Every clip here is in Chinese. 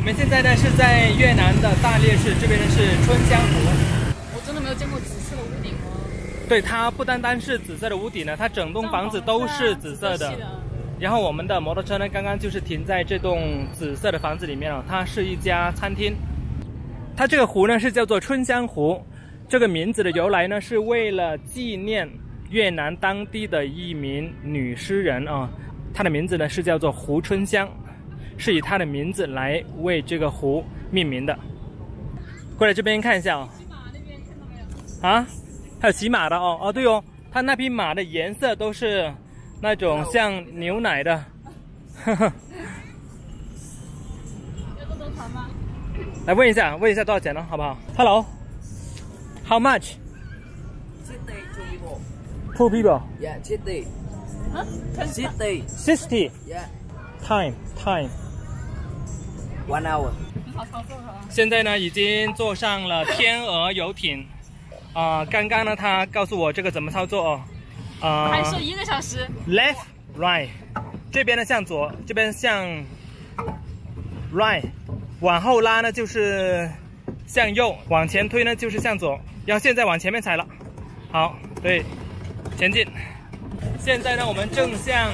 我们现在呢是在越南的大烈士，这边呢是春香湖。我真的没有见过紫色的屋顶哦。对，它不单单是紫色的屋顶呢，它整栋房子都是紫色的。然后我们的摩托车呢，刚刚就是停在这栋紫色的房子里面了。它是一家餐厅。它这个湖呢是叫做春香湖，这个名字的由来呢是为了纪念越南当地的一名女诗人啊，她的名字呢是叫做胡春香。是以它的名字来为这个湖命名的。过来这边看一下哦。骑马那边看到没有？啊，还有骑马的哦。哦，对哦，它那匹马的颜色都是那种像牛奶的。呵呵。要坐多长吗？来问一下，问一下多少钱呢？好不好？Hello。How much? Sixty two people. Two people. Yeah, sixty. 啊？Sixty. Sixty. Yeah. Time, time. One hour。好操作是吧现在呢，已经坐上了天鹅游艇。啊，刚刚呢，他告诉我这个怎么操作哦。啊。还说一个小时。Left, right。这边呢向左，这边向 right。往后拉呢就是向右，往前推呢就是向左。然后现在往前面踩了。好，对，前进。现在呢，我们正向。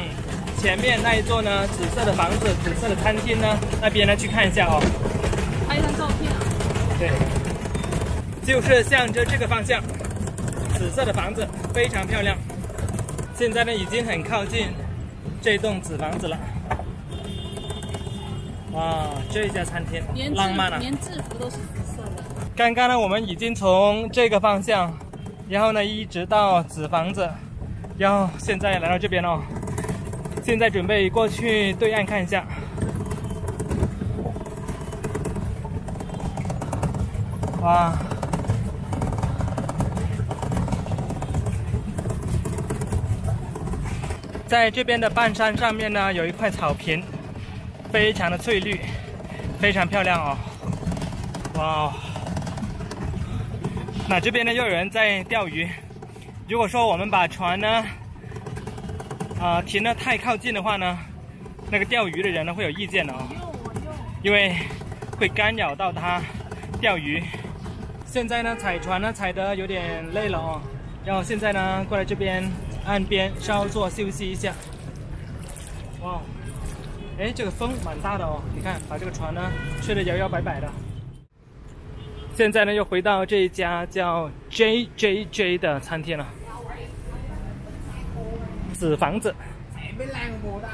前面那一座呢，紫色的房子，紫色的餐厅呢，那边呢去看一下哦。拍张照片。对，就是向着这个方向，紫色的房子非常漂亮。现在呢，已经很靠近这栋紫房子了。哇，这一家餐厅浪漫啊！连制服都是紫色的。刚刚呢，我们已经从这个方向，然后呢一直到紫房子，然后现在来到这边哦。现在准备过去对岸看一下。哇，在这边的半山上面呢，有一块草坪，非常的翠绿，非常漂亮哦。哇，那这边呢又有人在钓鱼。如果说我们把船呢。啊，停的太靠近的话呢，那个钓鱼的人呢会有意见的哦，因为会干扰到他钓鱼。现在呢，踩船呢踩得有点累了哦，然后现在呢过来这边岸边稍作休息一下。哇，哎，这个风蛮大的哦，你看把这个船呢吹得摇摇摆摆的。现在呢又回到这一家叫 J J J 的餐厅了。紫房子，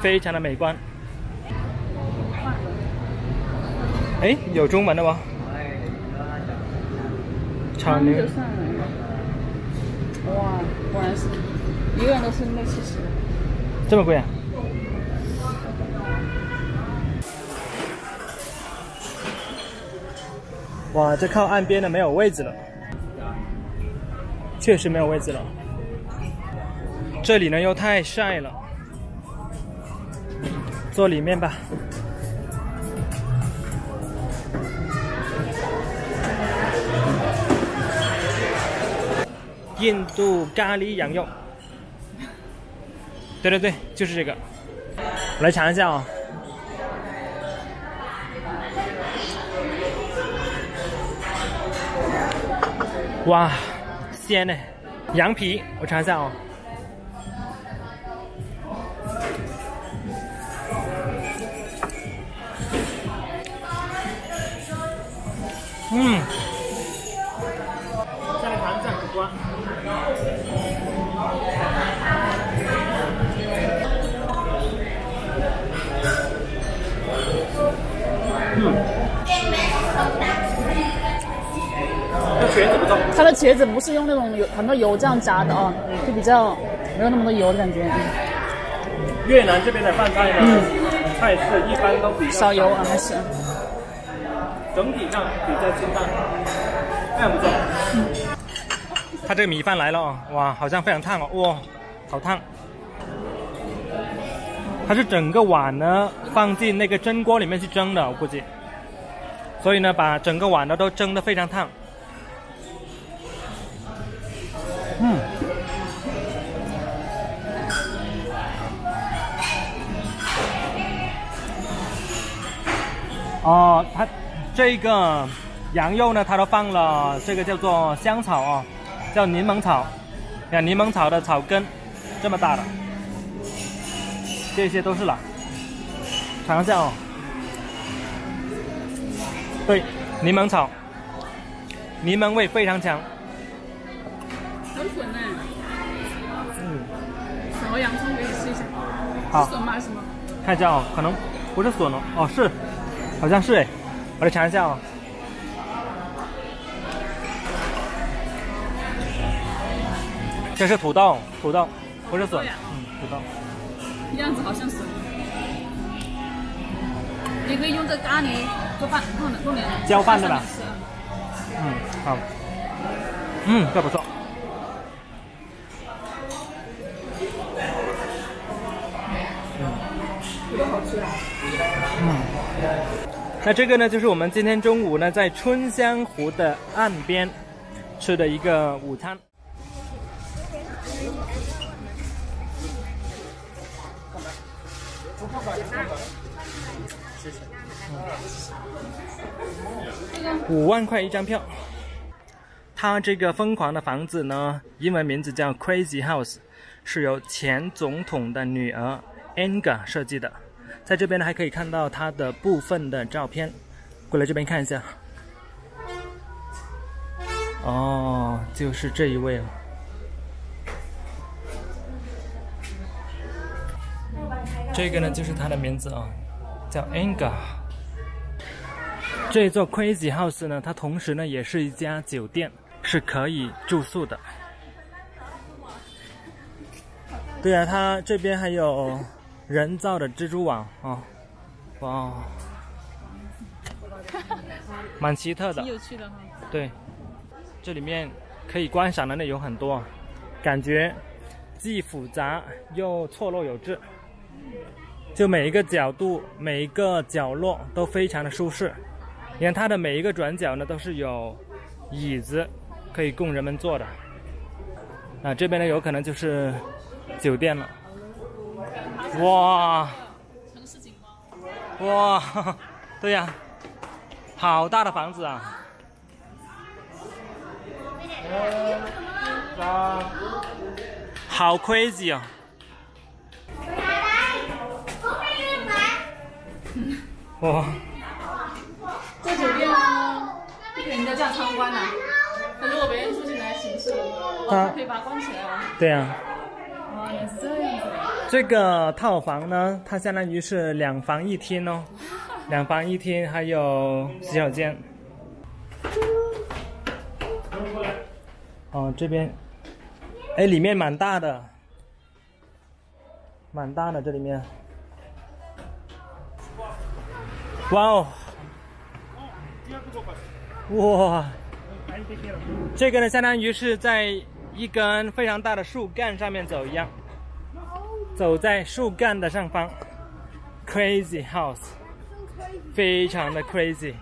非常的美观。哎，有中文的吗？炒牛。哇，果然是，一个人都是六七十。这么贵啊？哇，这靠岸边的没有位置了，确实没有位置了。这里呢又太晒了，坐里面吧。印度咖喱羊肉，对对对，就是这个。来尝一下啊。哇，鲜呢！羊皮，我尝一下啊。嗯，再来尝一下苦瓜。嗯，这茄子不重。它的茄子不是用那种油很多油这样炸的啊，就比较没有那么多油的感觉。越南这边的饭菜呢，菜式一般都比较少油啊，还是。整体上比较清淡，非常不错。它这个米饭来了哦，哇，好像非常烫哦，哇，好烫。它是整个碗呢放进那个蒸锅里面去蒸的，我估计。所以呢，把整个碗呢都蒸得非常烫。嗯。哦，它这个羊肉呢，它都放了这个叫做香草哦，叫柠檬草，看柠檬草的草根，这么大的，这些都是了，尝一下哦。对，柠檬草，柠檬味非常强。很笋呢，嗯，笋和洋葱可以试一下。好是笋吗？什么？看一下哦，可能不是笋哦，哦是，好像是哎，我来尝一下哦。这是土豆，土豆不是笋，嗯，土豆。样子好像笋。你可以用这咖喱做饭，弄点弄点。浇饭对吧嗯，好，嗯，这不错。嗯，那这个呢，就是我们今天中午呢在春香湖的岸边吃的一个午餐。五万块一张票。它这个疯狂的房子呢，英文名字叫 Crazy House，是由前总统的女儿 Anga 设计的。在这边呢，还可以看到它的部分的照片。过来这边看一下。哦，就是这一位了。这个呢，就是它的名字啊、叫 Anga。这座 Crazy House 呢，它同时呢也是一家酒店，是可以住宿的。对啊，它这边还有人造的蜘蛛网啊、哇哦，蛮奇特的挺。有趣的哈。对，这里面可以观赏的内容很多，啊，感觉既复杂又错落有致。就每一个角度、每一个角落都非常的舒适。你看它的每一个转角呢，都是有椅子可以供人们坐的。啊，这边呢有可能就是酒店了。哇城市景观。哇，对呀、好大的房子啊！好 crazy 啊！哇，在酒店呢，不给人家这样参观的。那如果别人住进来寝室，啊哦，可以把它关起来哦。对呀、哦，原来是这样子。这个套房呢，它相当于是两房一厅哦，两房一厅还有洗手间。哦，这边，哎，里面蛮大的，蛮大的这里面。哇哦！哇，这个呢，相当于是在一根非常大的树干上面走一样。走在树干的上方，Crazy House，非常的 crazy。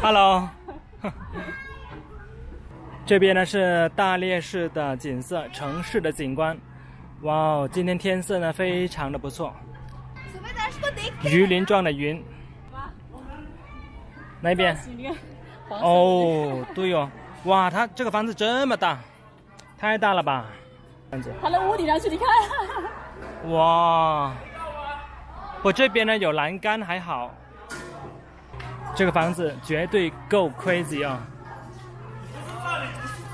Hello，这边呢是大烈士的景色，城市的景观。哇哦，今天天色呢非常的不错，鱼鳞状的云。那边哦，对哦，哇，他这个房子这么大，太大了吧？这样子，爬到屋顶上去，你看。哇，我这边呢有栏杆还好，这个房子绝对够 crazy 啊！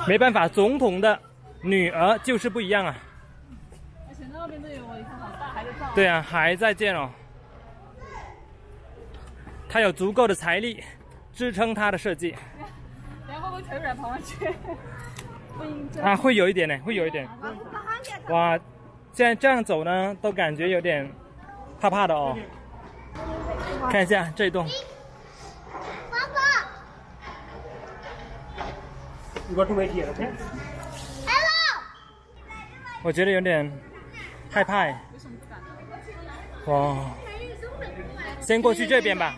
没办法，总统的女儿就是不一样啊。而且那边都有一个好大，还在造。对啊，还在建哦。他有足够的财力支撑它的设计，然后会不会腿软跑上去？啊，会有一点呢，会有一点。哇，现在这样走呢，都感觉有点怕怕的哦。看一下这一栋，You got to wait here, okay? 我觉得有点害怕哎。为什么不敢？哇，先过去这边吧。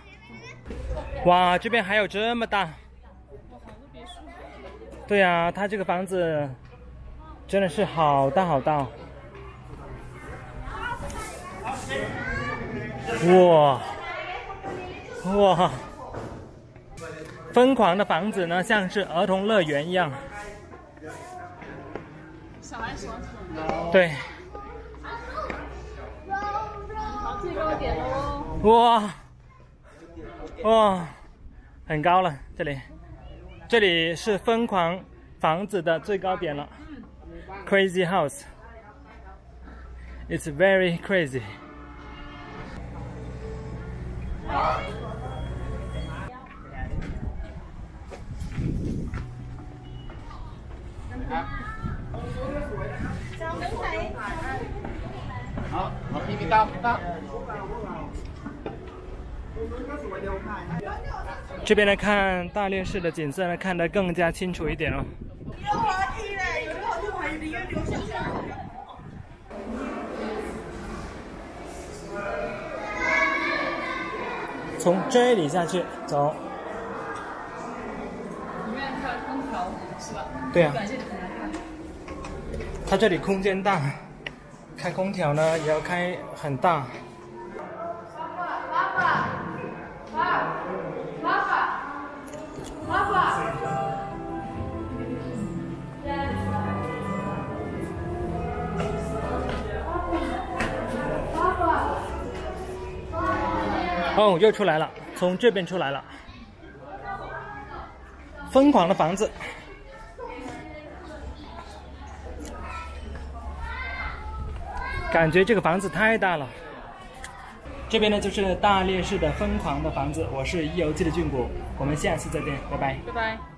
哇，这边还有这么大。对啊，他这个房子真的是好大好大、哦！哇哇！疯狂的房子呢，像是儿童乐园一样。小孩喜欢吃。对，好，最高点喽。哇哇，很高了，这里，这里是疯狂房子的最高点了，Crazy House。It's very crazy. 好，好，一米八，八。这边来看大烈士的景色呢，看得更加清楚一点哦。从这里下去走，对啊，它这里空间大，开空调呢也要开很大。哦，又出来了，从这边出来了。疯狂的房子，感觉这个房子太大了。这边呢就是大烈士的疯狂的房子，我是一游记的俊谷，我们下次再见，拜拜。拜拜。